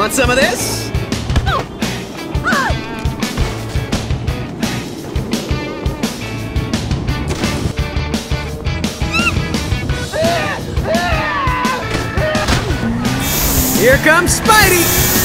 Want some of this? Here comes Spidey!